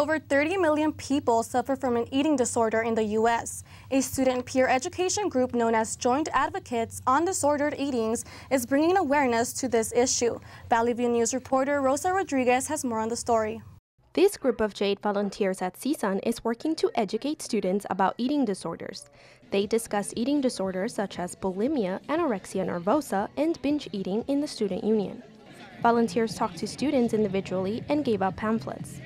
Over 30 million people suffer from an eating disorder in the U.S. A student peer education group known as Joint Advocates on Disordered Eatings is bringing awareness to this issue. Valley View News reporter Rosa Rodriguez has more on the story. This group of JADE volunteers at CSUN is working to educate students about eating disorders. They discuss eating disorders such as bulimia, anorexia nervosa, and binge eating in the student union. Volunteers talked to students individually and gave out pamphlets.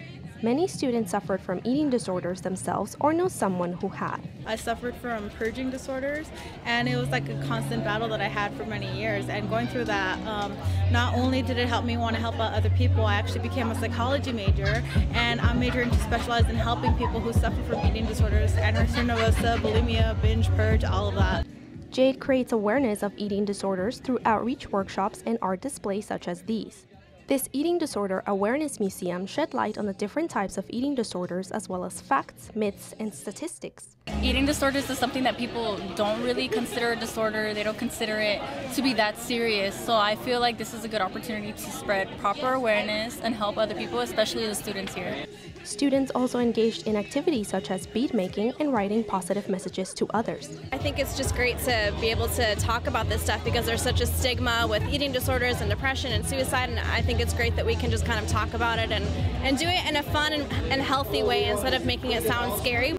Many students suffered from eating disorders themselves or know someone who had. I suffered from purging disorders, and it was like a constant battle that I had for many years. And going through that, um, not only did it help me want to help out other people, I actually became a psychology major, and I'm majoring to specialize in helping people who suffer from eating disorders, anorexia nervosa, bulimia, binge, purge, all of that. Jade creates awareness of eating disorders through outreach workshops and art displays such as these. This Eating Disorder Awareness Museum shed light on the different types of eating disorders as well as facts, myths, and statistics. Eating disorders is something that people don't really consider a disorder. They don't consider it to be that serious. So I feel like this is a good opportunity to spread proper awareness and help other people, especially the students here. Students also engaged in activities such as bead making and writing positive messages to others. I think it's just great to be able to talk about this stuff because there's such a stigma with eating disorders and depression and suicide, and I think it's great that we can just kind of talk about it and, and do it in a fun and, and healthy way instead of making it sound scary.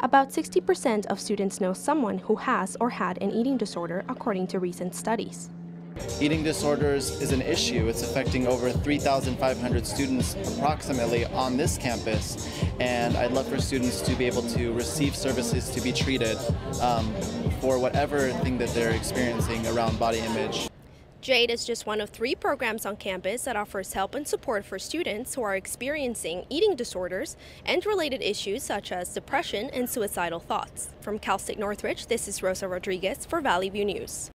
About 60% of students know someone who has or had an eating disorder, according to recent studies. Eating disorders is an issue. It's affecting over 3,500 students approximately on this campus, and I'd love for students to be able to receive services to be treated um, for whatever thing that they're experiencing around body image. JADE is just one of three programs on campus that offers help and support for students who are experiencing eating disorders and related issues such as depression and suicidal thoughts. From Cal State Northridge, this is Rosa Rodriguez for Valley View News.